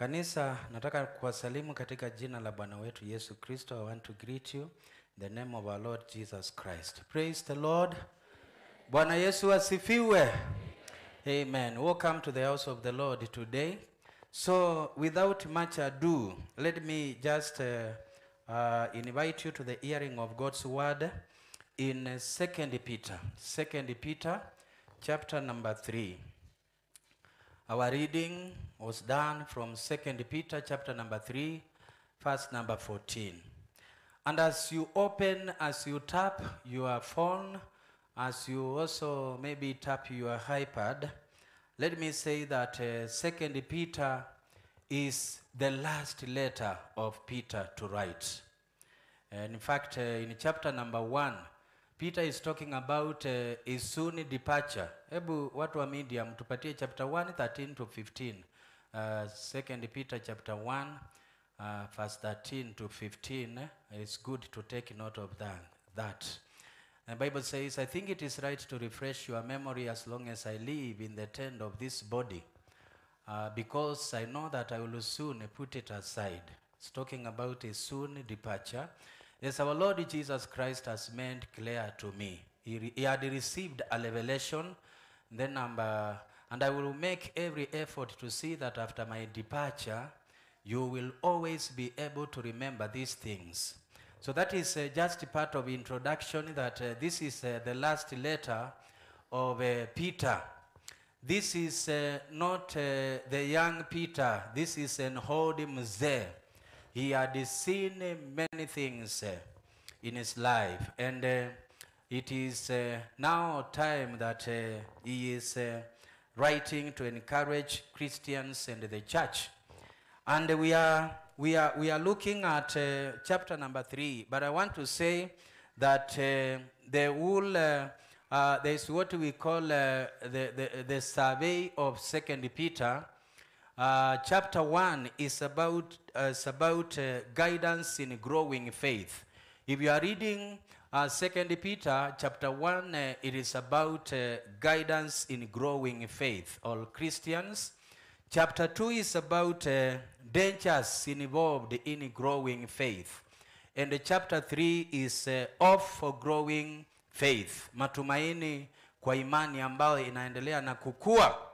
Kanisa, nataka kuwasalimu katika jina la Bwana wetu Yesu Kristo. I want to greet you in the name of our Lord Jesus Christ. Praise the Lord. Bwana Yesu asifiwe. Amen. Welcome to the house of the Lord today. So, without much ado, let me just uh, uh, invite you to the hearing of God's word in uh, 2 Peter. 2 Peter, chapter number 3. Our reading was done from 2 Peter chapter number 3, verse number 14. And as you open, as you tap your phone, as you also maybe tap your iPad, let me say that uh, 2 Peter is the last letter of Peter to write. And in fact, uh, in chapter number 1, Peter is talking about uh, his soon departure. Hebu watu wa media mtupatie chapter 1 13 to 15. Uh, second Peter chapter 1 uh, verse 13 to 15. eh, It's good to take note of that. that. The Bible says, I think it is right to refresh your memory as long as I live in the tent of this body, uh, because I know that I will soon put it aside. It's talking about a soon departure. Yes, our Lord Jesus Christ has made clear to me. He, he had received a revelation, then number, and I will make every effort to see that after my departure, you will always be able to remember these things. So that is uh, just part of introduction that uh, this is uh, the last letter of uh, Peter. This is uh, not uh, the young Peter. This is an old mzee. He had seen many things uh, in his life, and uh, it is uh, now time that he is writing to encourage Christians and the church. And we are we are we are looking at chapter number three. But I want to say that the whole uh, there is what we call uh, the, the the survey of Second Peter. Uh, chapter 1 is about uh, is about uh, guidance in growing faith. If you are reading uh, Second Peter chapter 1, uh, it is about uh, guidance in growing faith. All Christians. Chapter 2 is about uh, dangers involved in growing faith. And uh, chapter 3 is uh, off for growing faith. Matumaini kwa imani ambayo inaendelea na kukua.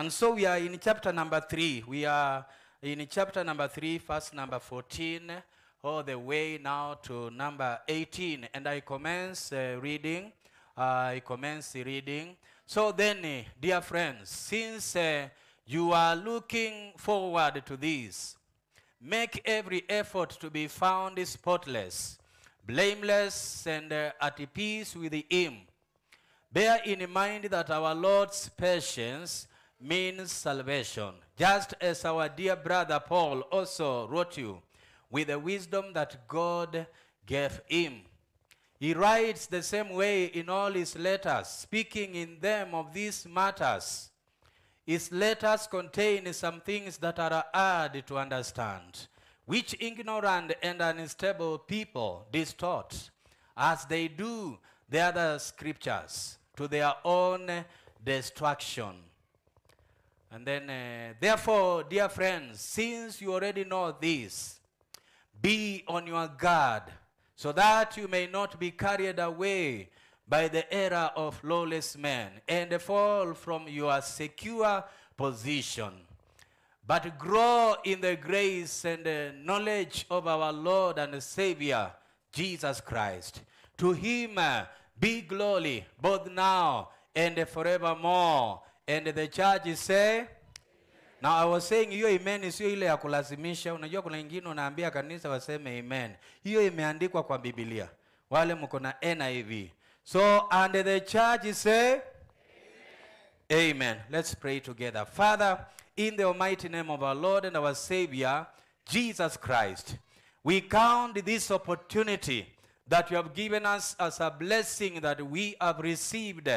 And so we are in chapter number 3. We are in chapter number 3, verse number 14, all the way now to number 18. And I commence uh, reading. Uh, I commence reading. So then, uh, dear friends, since uh, you are looking forward to this. Make every effort to be found spotless, blameless, and uh, at peace with Him. Bear in mind that our Lord's patience means salvation, just as our dear brother Paul also wrote you with the wisdom that God gave him. He writes the same way in all his letters, speaking in them of these matters. His letters contain some things that are hard to understand, which ignorant and unstable people distort, as they do the other scriptures, to their own destruction. And then, uh, therefore, dear friends, since you already know this, be on your guard, so that you may not be carried away by the error of lawless men and fall from your secure position. But grow in the grace and knowledge of our Lord and Savior, Jesus Christ. To him uh, be glory both now and forevermore. And the church is say, Now I was saying hiyo amen sio ile ya kulazimisha. Unajua kuna wengine unaambia kanisa waseme amen. Hiyo imeandikwa kwa Biblia. Wale mko na NIV. So and the church is say Amen. Let's pray together. Father, in the almighty name of our Lord and our Savior, Jesus Christ, we count this opportunity that you have given us as a blessing that we have received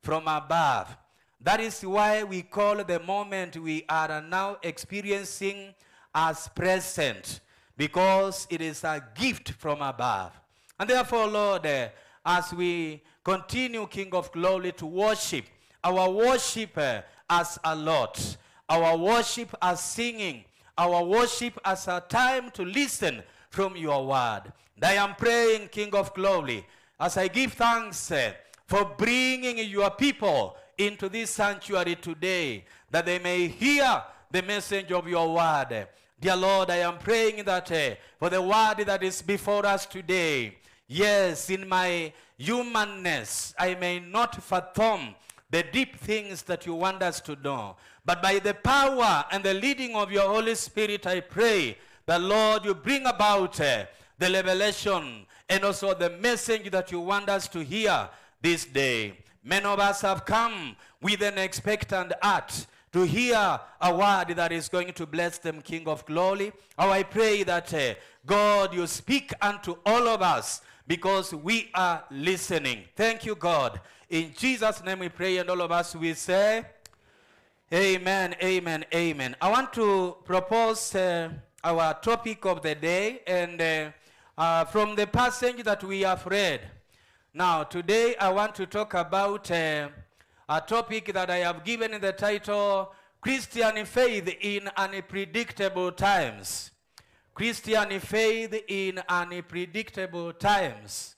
from above. That is why we call the moment we are now experiencing as present, because it is a gift from above. And therefore, Lord, eh, as we continue, King of Glory, to worship, our worship eh, as a lot, our worship as singing, our worship as a time to listen from your word. I am praying, King of glory, as I give thanks eh, for bringing your people into this sanctuary today, that they may hear the message of your word. Dear Lord, I am praying that eh, for the word that is before us today, yes, in my humanness, I may not fathom the deep things that you want us to know. But by the power and the leading of your Holy Spirit, I pray that, Lord, you bring about uh, the revelation and also the message that you want us to hear this day. Many of us have come with an expectant heart to hear a word that is going to bless them, King of glory. Oh, I pray that, uh, God, you speak unto all of us because we are listening. Thank you, God. In Jesus' name we pray, and all of us we say, Amen, amen, amen. I want to propose uh, our topic of the day, and uh, uh, from the passage that we have read. Now, today I want to talk about uh, a topic that I have given in the title Christian Faith in Unpredictable Times. Christian Faith in Unpredictable Times.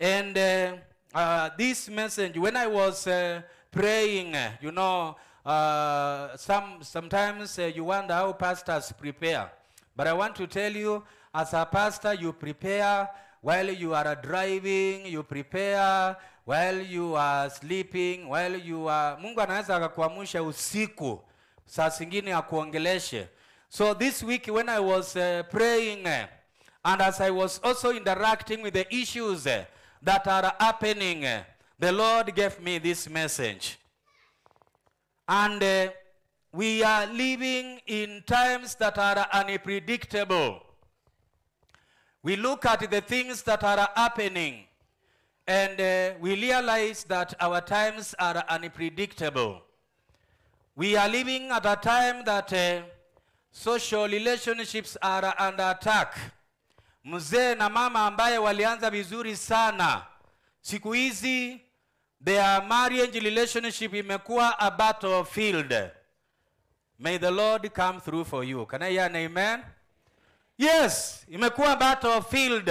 And uh, uh, this message, when I was uh, praying, you know, uh, some, sometimes uh, you wonder how pastors prepare. But I want to tell you, as a pastor, you prepare while you are driving, you prepare while you are sleeping, while you are... Mungu anaweza akakuamsha usiku, saa zingine akuongeleshe. So this week when I was uh, praying, uh, and as I was also interacting with the issues uh, that are happening, the Lord gave me this message. And we are living in times that are unpredictable. We look at the things that are happening and uh, we realize that our times are unpredictable. We are living at a time that uh, social relationships are under attack. Mzee na mama ambaye walianza vizuri sana, siku hizi their marriage relationship imekuwa a battlefield. May the Lord come through for you. Can I hear an amen? Yes, imekuwa battlefield.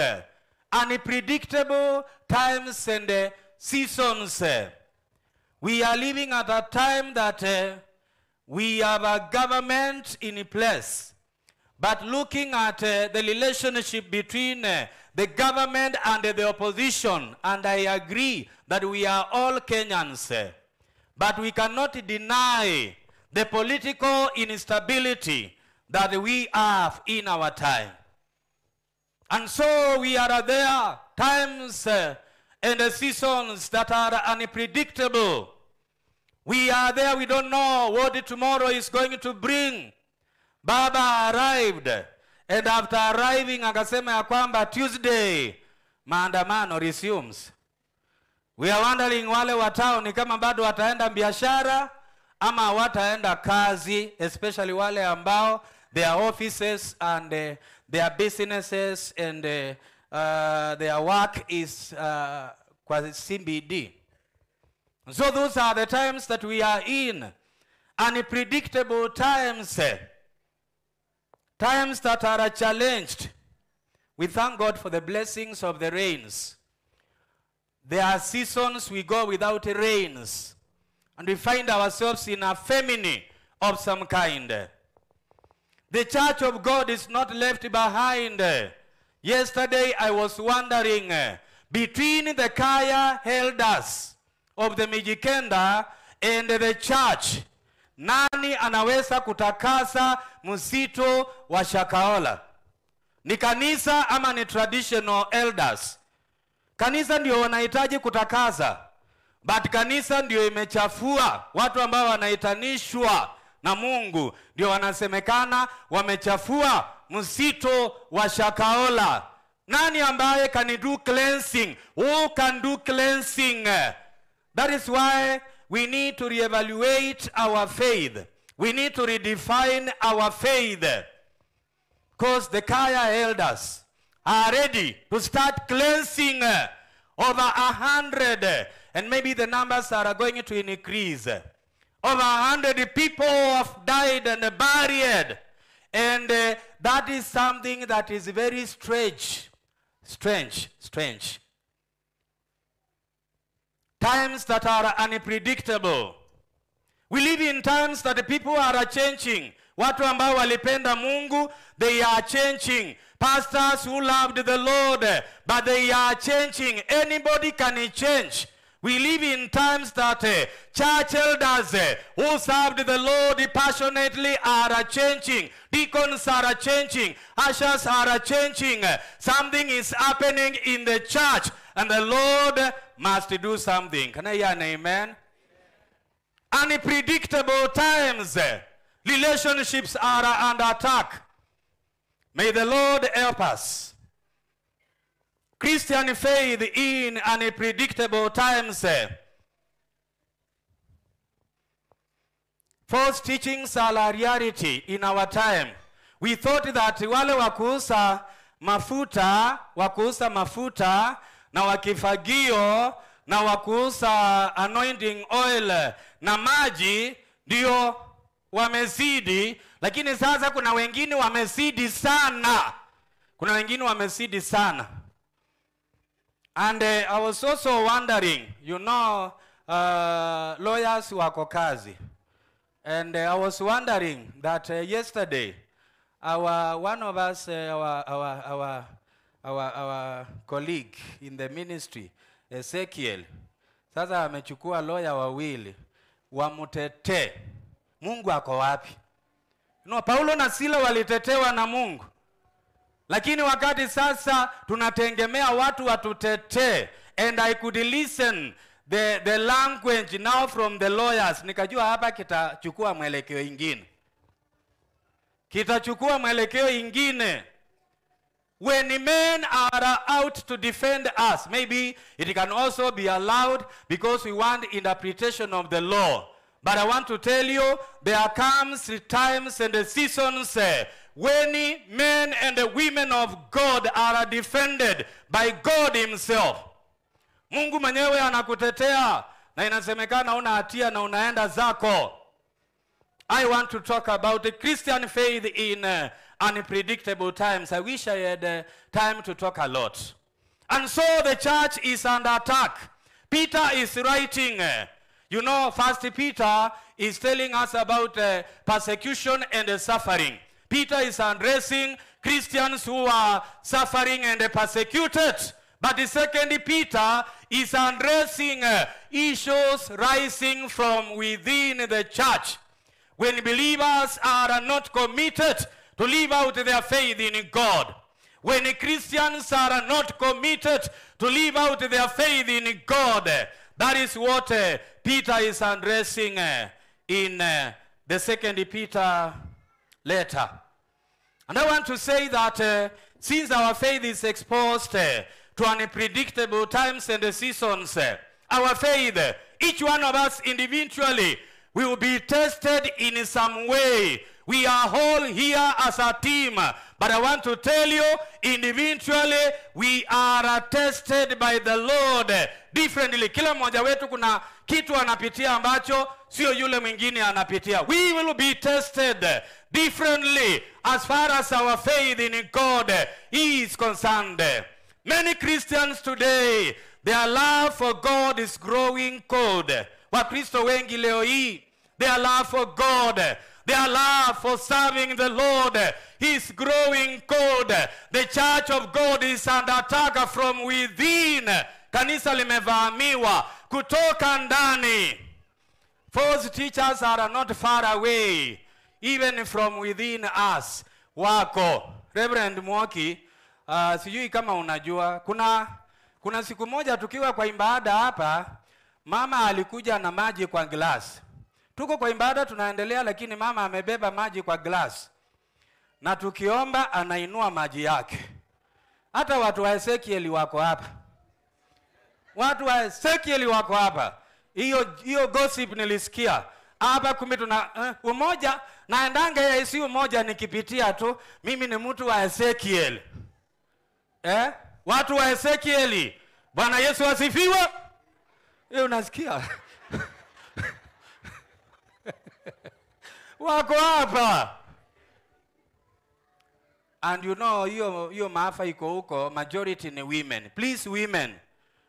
Unpredictable times and uh, seasons. We are living at a time that uh, we have a government in place. But looking at uh, the relationship between uh, the government and uh, the opposition, and I agree that we are all Kenyans, uh, but we cannot deny the political instability that we have in our time. And so we are there, times uh, and seasons that are unpredictable. We are there, we don't know what tomorrow is going to bring. Baba arrived, and after arriving akasema ya kwamba Tuesday maandamano resumes. We are wondering wale wa town kama bado wataenda biashara ama wataenda kazi, especially wale ambao their offices and uh, their businesses and uh, uh, their work is uh, CBD. So those are the times that we are in, unpredictable times, times that are challenged. We thank God for the blessings of the rains. There are seasons we go without rains, and we find ourselves in a famine of some kind. The church of God is not left behind. Yesterday I was wondering uh, between the Kaya elders of the Mijikenda and the church, nani anaweza kutakasa msito wa Shakaola? Ni kanisa ama ni traditional elders? Kanisa ndio wanahitaji kutakasa, but kanisa ndio imechafua. Watu ambao wanaitanishwa na Mungu ndio wanasemekana wamechafua msito wa Shakaola. Nani ambaye can do cleansing? Who can do cleansing? That is why we need to reevaluate our faith. We need to redefine our faith. Because the Kaya elders are ready to start cleansing over a hundred, and maybe the numbers are going to increase. Over a hundred people have died and buried, And uh, that is something that is very strange. Strange, strange. Times that are unpredictable. We live in times that the people are changing. Watu ambao walipenda Mungu, they are changing. Pastors who loved the Lord, but they are changing. Anybody can change. We live in times that uh, church elders uh, who served the Lord passionately are changing. Deacons are changing. Ushers are changing. Something is happening in the church, and the Lord must do something. Can I hear an amen? Unpredictable times. Relationships are under attack. May the Lord help us. Christian faith in unpredictable times. False teachings are a reality in our time. We thought that wale wa kuuza mafuta, wa kuuza mafuta na wakifagio na wa kuuza anointing oil na maji ndio wamezidi, lakini sasa kuna wengine wamezidi sana. Kuna wengine wamezidi sana. And uh, I was also wondering, you know, uh, lawyers wako kazi. And uh, I was wondering that uh, yesterday, our one of us, uh, our, our, our, our, our colleague in the ministry, Ezekiel, sasa amechukua lawyer wawili wamtetee. Mungu ako wapi? No, Paulo na Sila walitetewa na Mungu. Lakini wakati sasa tunategemea watu watutetee and I could listen the, the language now from the lawyers. Nikajua hapa kitachukua mwelekeo ingine. Kitachukua mwelekeo ingine. When men are out to defend us maybe it can also be allowed because we want interpretation of the law. But i want to tell you there comes times and seasons uh, when men and women of god are defended by god himself mungu mwenyewe anakutetea na inasemekana una hatia na unaenda zako I want to talk about the Christian faith in uh, unpredictable times. I wish I had uh, time to talk a lot. And so the church is under attack. Peter is writing, uh, you know, First Peter is telling us about uh, persecution and uh, suffering. Peter is addressing Christians who are suffering and persecuted. But the second Peter is addressing uh, issues rising from within the church when believers are not committed to live out their faith in God, when Christians are not committed to live out their faith in God, that is what uh, Peter is addressing uh, in the second Peter letter. And I want to say that uh, since our faith is exposed uh, to unpredictable times and seasons, uh, our faith, each one of us individually, will be tested in some way. We are all here as a team, but I want to tell you individually we are tested by the Lord differently. Kila mmoja wetu kuna kitu anapitia ambacho sio yule mwingine anapitia. We will be tested differently as far as our faith in God is concerned. Many Christians today, their love for God is growing cold. Wakristo wengi leo hii their love for God, their love for serving the Lord is growing cold. The church of God is under attack from within. Kanisa limevamiwa kutoka ndani. False teachers are not far away, even from within us. Wako Reverend Mwoki, uh, sijui kama unajua kuna kuna siku moja tukiwa kwa ibada hapa, mama alikuja na maji kwa glass. tuko kwa ibada tunaendelea, lakini mama amebeba maji kwa glass, na tukiomba anainua maji yake. Hata watu wa Ezekieli wako hapa, watu wa Ezekieli wako hapa. Hiyo hiyo gossip nilisikia hapa, kumbe tuna uh, umoja naendanga ya isi umoja, nikipitia tu mimi ni mtu wa Ezekiel eh? Watu wa Ezekieli, Bwana Yesu asifiwe. Hiyo unasikia wako hapa. and you know hiyo hiyo maafa iko huko majority ni women please women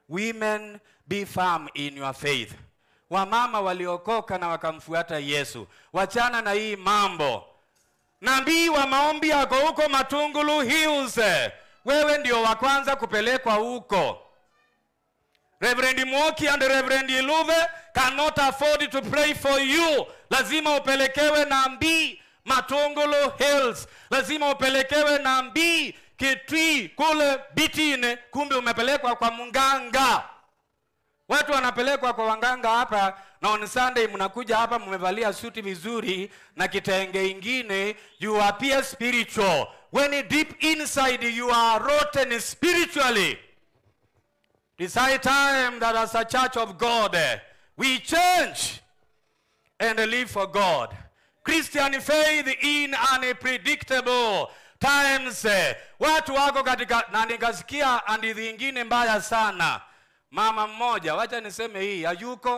women be firm in your faith. Wamama waliokoka na wakamfuata yesu. Wachana na hii mambo. Nabii wa maombi yako huko matungulu hills. Wewe ndio wa kwanza kupelekwa huko. Reverend Mwoki and Reverend Iluve cannot afford to pray for you. Lazima upelekewe nabii Matungulu Hills, lazima upelekewe Nambii Kitui kule Bitine, kumbe umepelekwa kwa munganga. Watu wanapelekwa kwa wanganga hapa na on Sunday mnakuja hapa mmevalia suti vizuri na kitenge ingine, you appear spiritual when deep inside you are rotten spiritually. It's high time that as a church of God, we change and live for God. Christian faith in unpredictable times. eh, Watu wako katika, na nikasikia hadithi ingine mbaya sana. Mama mmoja, wacha niseme hii, hayuko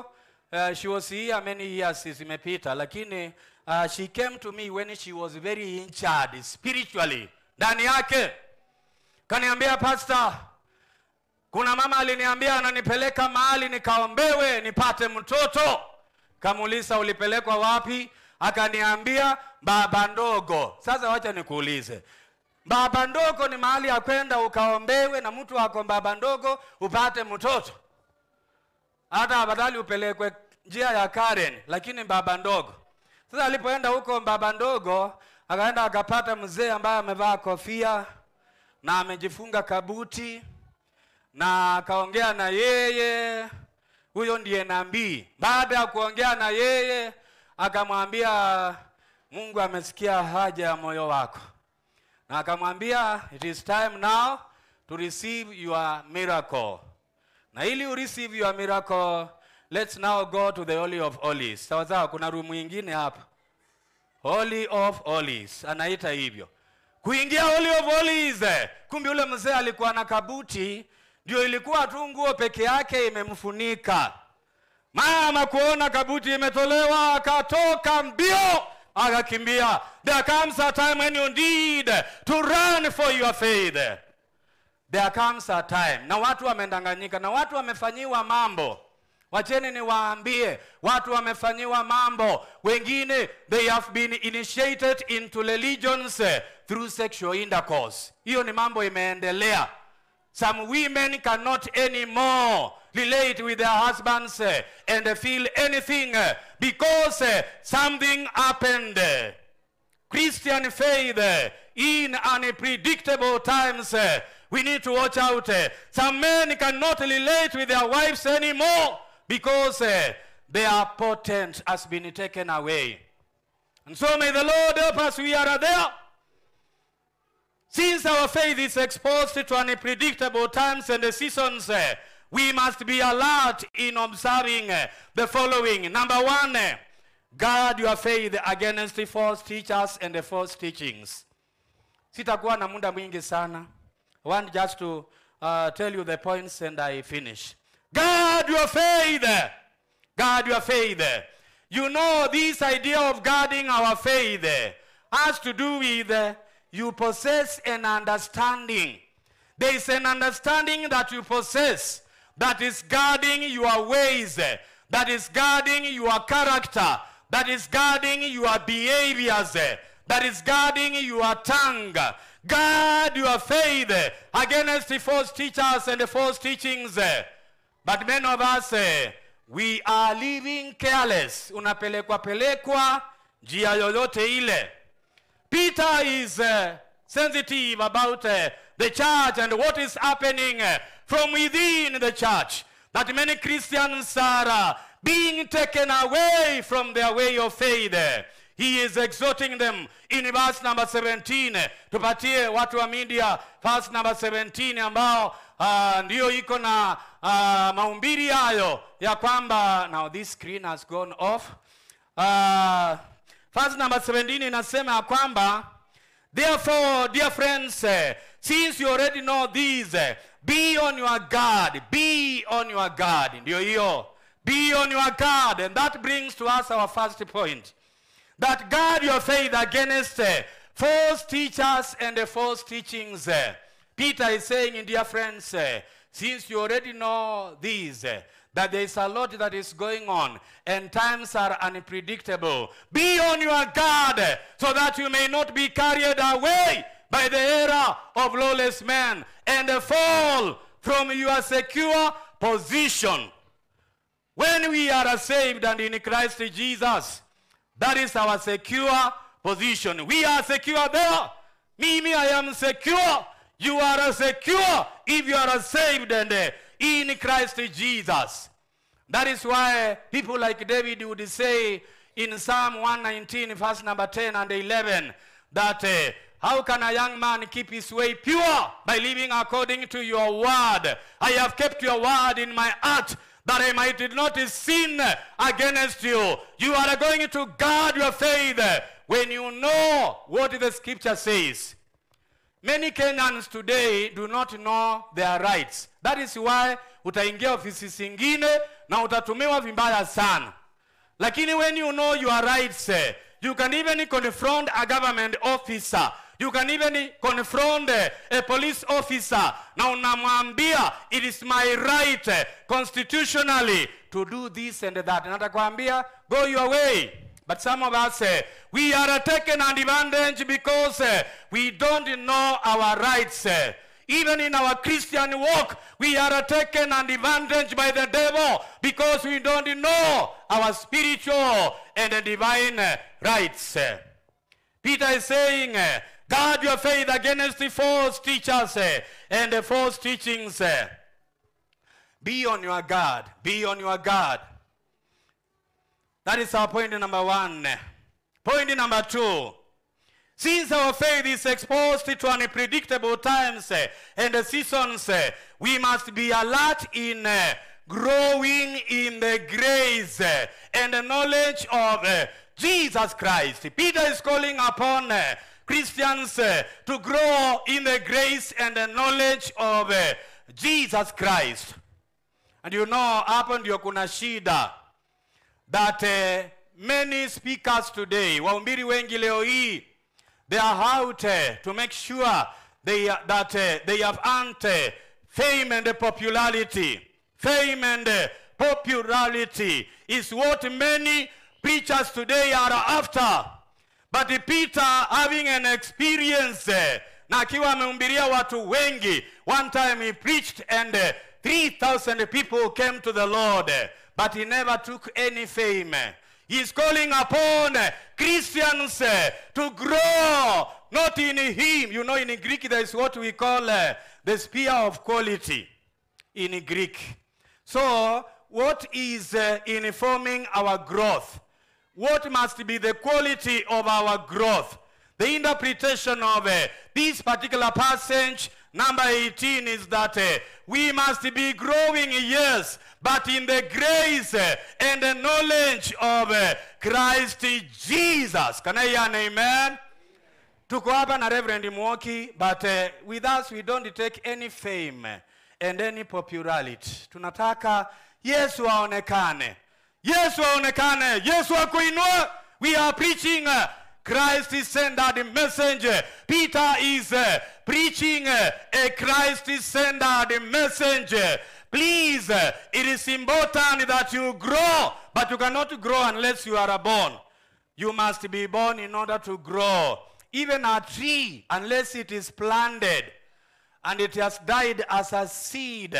uh, she was here many years zimepita, lakini uh, she came to me when she was very injured spiritually ndani yake, kaniambia pastor, kuna mama aliniambia ananipeleka mahali nikaombewe nipate mtoto. Kamuuliza ulipelekwa wapi? Akaniambia baba ndogo. Sasa wacha nikuulize, baba ndogo ni mahali ya kwenda ukaombewe na mtu wako baba ndogo upate mtoto? Hata afadhali upelekwe njia ya Karen, lakini baba ndogo. Sasa alipoenda huko baba ndogo, akaenda akapata mzee ambaye amevaa kofia na amejifunga kabuti na akaongea na yeye. Huyo ndiye nabii. Baada ya kuongea na yeye, akamwambia Mungu amesikia haja ya moyo wako, na akamwambia it is time now to receive your miracle. Na ili u receive your miracle, let's now go to the Holy of Holies. Sawa sawa, kuna room nyingine hapa, Holy of Holies anaita hivyo, kuingia Holy of Holies. Kumbe yule mzee alikuwa na kabuti ndio ilikuwa tu nguo peke yake imemfunika. Mama kuona kabuti imetolewa, akatoka mbio, akakimbia. There comes a time when you need to run for your faith. There comes a time, na watu wamedanganyika, na watu wamefanyiwa mambo. Wacheni niwaambie, watu wamefanyiwa mambo. Wengine they have been initiated into religions eh, through sexual intercourse. Hiyo ni mambo imeendelea. Some women cannot anymore relate with their husbands eh, and feel anything eh, because eh, something happened. Christian faith in unpredictable times, we need to watch out. Some men cannot relate with their wives anymore because their potent has been taken away. And so may the Lord help us. We are there. Since our faith is exposed to unpredictable times and seasons, eh, we must be alert in observing eh, the following. Number one, eh, guard your faith against false teachers and the false teachings. Sitakuwa na mwingi sana. I want just to uh, tell you the points and I finish. Guard your faith. Guard your faith. You know, this idea of guarding our faith has to do with you possess an understanding. There is an understanding that you possess that is guarding your ways, that is guarding your character, that is guarding your behaviors, that is guarding your tongue. Guard your faith against false teachers and false teachings. But many of us, we are living careless. Unapelekwa pelekwa njia yoyote ile. Peter is uh, sensitive about uh, the church and what is happening uh, from within the church. That many Christians are uh, being taken away from their way of faith. He is exhorting them in verse number 17. Tupatie watu wa media verse number 17 ambao uh, ndio iko na uh, maumbiri hayo ya kwamba now this screen has gone off. Uh, verse number 17 inasema ya kwamba therefore dear friends eh, since you already know these eh, be on your guard be on your guard ndio hiyo be on your guard and that brings to us our first point that guard your faith against uh, false teachers and false teachings. eh. Peter is saying, dear friends, eh, since you already know these, eh, that there is a lot that is going on and times are unpredictable, be on your guard so that you may not be carried away by the error of lawless men and fall from your secure position. When we are saved and in Christ Jesus, that is our secure position. We are secure there. Mimi, I am secure. You are secure if you are saved and uh, in Christ Jesus. That is why people like David would say in Psalm 119, verse number 10 and 11, that uh, how can a young man keep his way pure? By living according to your word. I have kept your word in my heart that I might not sin against you. You are going to guard your faith when you know what the scripture says. Many Kenyans today do not know their rights. That is why utaingia ofisi zingine na utatumiwa vibaya sana. Lakini when you know your rights, eh, you can even confront a government officer. You can even confront eh, a police officer na unamwambia it is my right eh, constitutionally to do this and that. Na atakwambia go your way. But some of us, uh, we are taken advantage because uh, we don't know our rights. Even in our Christian walk, we are taken advantage by the devil because we don't know our spiritual and divine rights. Peter is saying, guard your faith against the false teachers and the false teachings. Be on your guard. Be on your guard. That is our point number one. Point number two. Since our faith is exposed to unpredictable times and seasons, we must be alert in eh, growing in the grace and the knowledge of eh, Jesus Christ. Peter is calling upon eh, Christians to grow in the grace and the knowledge of Jesus Christ. And you know, hapo ndio kuna shida that uh, many speakers today, wahubiri wengi leo hii, they are out uh, to make sure they, uh, that uh, they have earned uh, fame and popularity. Fame and uh, popularity is what many preachers today are after. But Peter having an experience uh, na akiwa amehubiria watu wengi, one time he preached and uh, 3,000 people came to the Lord, uh, but he never took any fame. He is calling upon Christians to grow, not in him. You know, in Greek, there is what we call uh, the sphere of quality in Greek. So, what is uh, informing our growth? What must be the quality of our growth? The interpretation of uh, this particular passage, number 18, is that we must be growing, yes, but in the grace and the knowledge of Christ Jesus. Can I hear an amen? Tuko hapa na Reverend Mwoki, but uh, with us we don't take any fame and any popularity. Tunataka Yesu aonekane. Yesu aonekane. Yesu akuinua. We are preaching uh, Christ is centered message. Peter is uh, preaching uh, a Christ is centered message. Please, it is important that you grow, but you cannot grow unless you are born. You must be born in order to grow. Even a tree, unless it is planted and it has died as a seed,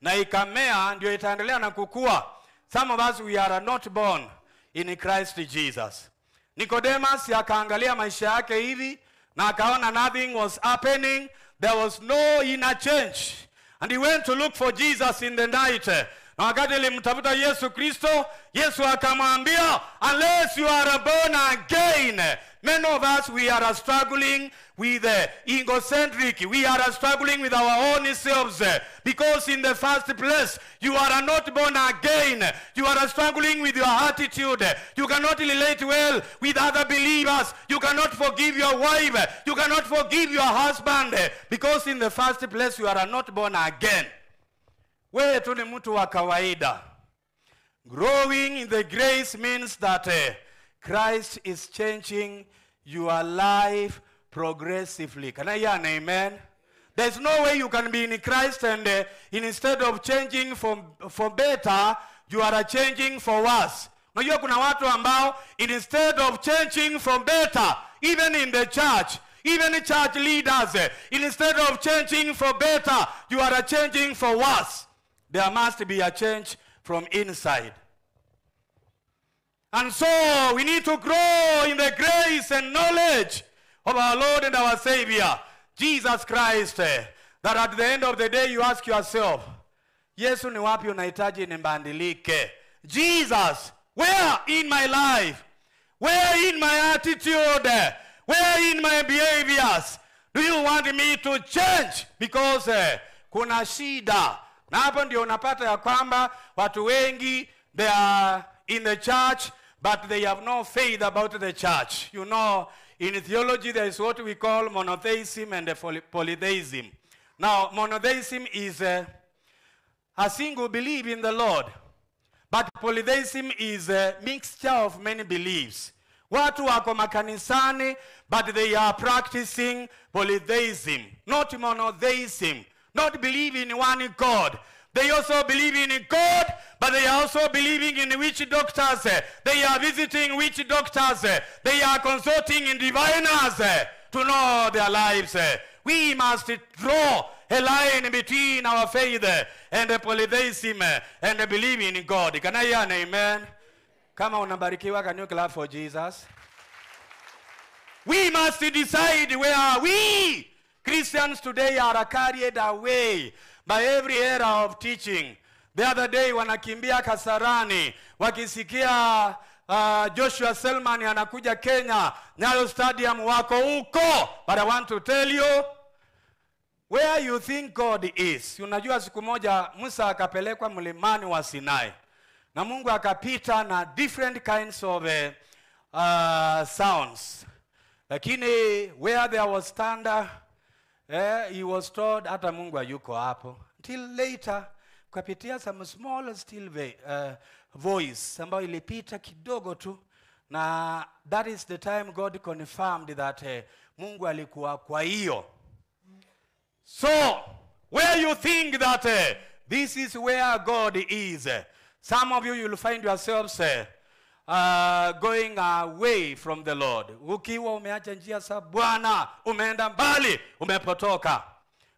na ikamea ndio itaendelea na kukua. Some of us we are not born in Christ Jesus. Nicodemus akaangalia maisha yake hivi na akaona nothing was happening. There was no inner change. And he went to look for Jesus in the night. Wakati alimtafuta Yesu Kristo, Yesu akamwambia, unless you are born again. Many of us, we are struggling with uh, egocentric. We are struggling with our own selves. because in the first place, you are not born again. You are struggling with your attitude. You cannot relate well with other believers. You cannot forgive your wife. You cannot forgive your husband. Because in the first place, you are not born again. Wewe tu ni mtu wa kawaida. Growing in the grace means that uh, Christ is changing your life progressively. Can I hear an amen? There's no way you can be in Christ and uh, instead of changing for, for better, you are changing for worse. Unajua kuna watu ambao instead of changing for better, even in the church, even church leaders, eh, instead of changing for better, you are changing for worse. There must be a change from inside. And so we need to grow in the grace and knowledge of our Lord and our Savior, Jesus Christ. That at the end of the day you ask yourself, Yesu ni wapi unahitaji nibadilike? Jesus, where in my life? Where in my attitude? Where in my behaviors? Do you want me to change? Because eh, kuna shida. Na hapo ndio unapata ya kwamba watu wengi they are in the church but they have no faith about the church. You know, in theology there is what we call monotheism and polytheism. Now, monotheism is uh, a single belief in the Lord. But polytheism is a mixture of many beliefs. Watu wako makanisani, but they are practicing polytheism, not monotheism, not believing in one God. They also believe in God, but they are also believing in witch doctors. They are visiting witch doctors. They are consulting in diviners to know their lives. We must draw a line between our faith and the polytheism and believing in God. Can I hear an amen? Kama unabarikiwa, can you clap for Jesus? We must decide where we Christians today are carried away by every era of teaching. The other day wanakimbia Kasarani wakisikia uh, Joshua Selman anakuja Kenya, Nyayo Stadium wako huko. But I want to tell you where you think God is. Unajua siku moja Musa akapelekwa mlimani wa Sinai na Mungu akapita na different kinds of uh, uh, sounds, lakini where there was thunder eh, he was told hata Mungu hayuko hapo. Until later kukapitia some small still uh, voice ambayo ilipita kidogo tu. Na that is the time God confirmed that eh, Mungu alikuwa kwa hiyo. So, where you think that uh, this is where God is, some of you you'll find yourselves uh, uh, going away from the Lord. Ukiwa umeacha njia za Bwana, umeenda mbali, umepotoka.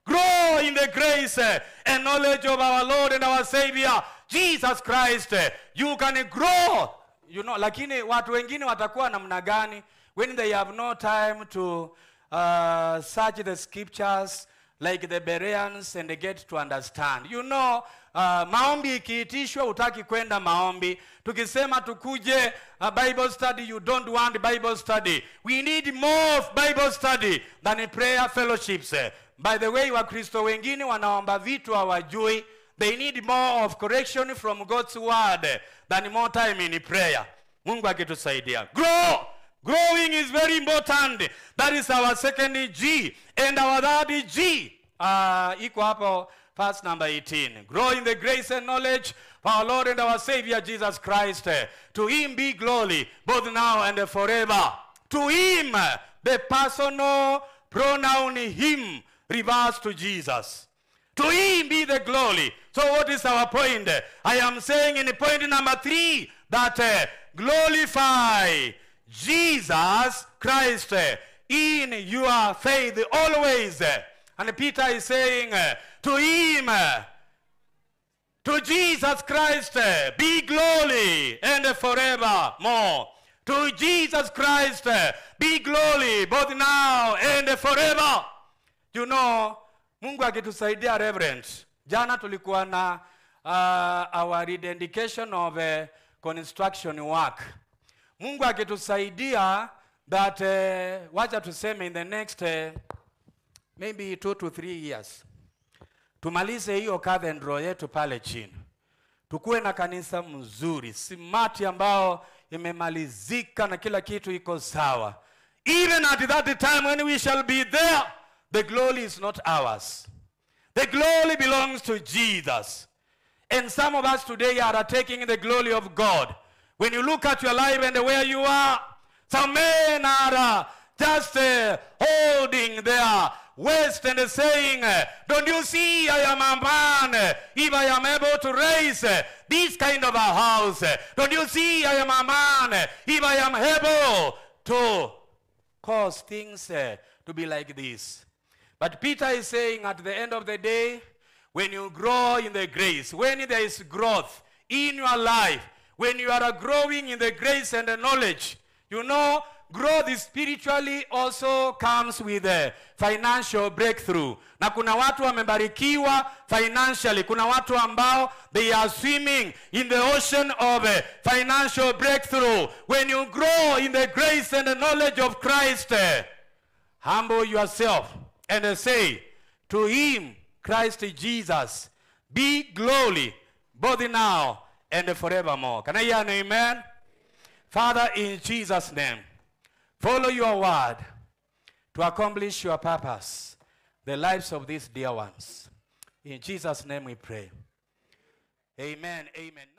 Grow in the grace and knowledge of our Lord and our Savior Jesus Christ. You can grow, you know, lakini watu wengine watakuwa namna gani when they have no time to uh, search the scriptures like the Bereans and get to understand. You know, uh, maombi ikiitishwa utaki kwenda maombi. Tukisema tukuje uh, Bible study, you don't want Bible study. We need more of Bible study than prayer fellowships. By the way, Wakristo wengine wanaomba vitu hawajui. They need more of correction from God's word than more time in prayer. Mungu akitusaidia. Grow! Growing is very important. That is our second G. And our third G. Uh, verse number 18. Grow in the grace and knowledge of our Lord and our Savior Jesus Christ. To him be glory, both now and forever. To him, the personal pronoun him reverts to Jesus. To him be the glory. So what is our point? I am saying in point number three that uh, glorify Jesus Christ in your faith always. And Peter is saying to him, to Jesus Christ be glory and forevermore. To Jesus Christ be glory both now and forever. You know, Mungu akitusaidia reverend. Jana tulikuwa na uh, our rededication of uh, construction work. Mungu akitusaidia that uh, wacha tuseme in the next uh, maybe two to three years tumalize hiyo cathedral yetu pale chini, tukuwe na kanisa mzuri simati ambao imemalizika na kila kitu iko sawa. Even at that time when we shall be there, the glory is not ours. The glory belongs to Jesus. And some of us today are taking the glory of God. When you look at your life and where you are, some men are uh, just uh, holding their waist and saying, Don't you see I am a man? If I am able to raise this kind of a house, don't you see I am a man? If I am able to cause things uh, to be like this. But Peter is saying at the end of the day, when you grow in the grace, when there is growth in your life, when you are growing in the grace and the knowledge, you know, growth spiritually also comes with a financial breakthrough. Na kuna watu wamebarikiwa financially. Kuna watu ambao they are swimming in the ocean of a financial breakthrough. When you grow in the grace and the knowledge of Christ, humble yourself and say, To him, Christ Jesus, be glory both now and forevermore. Can I hear an amen? Father, in Jesus' name, follow your word to accomplish your purpose, the lives of these dear ones. In Jesus' name we pray. Amen. Amen.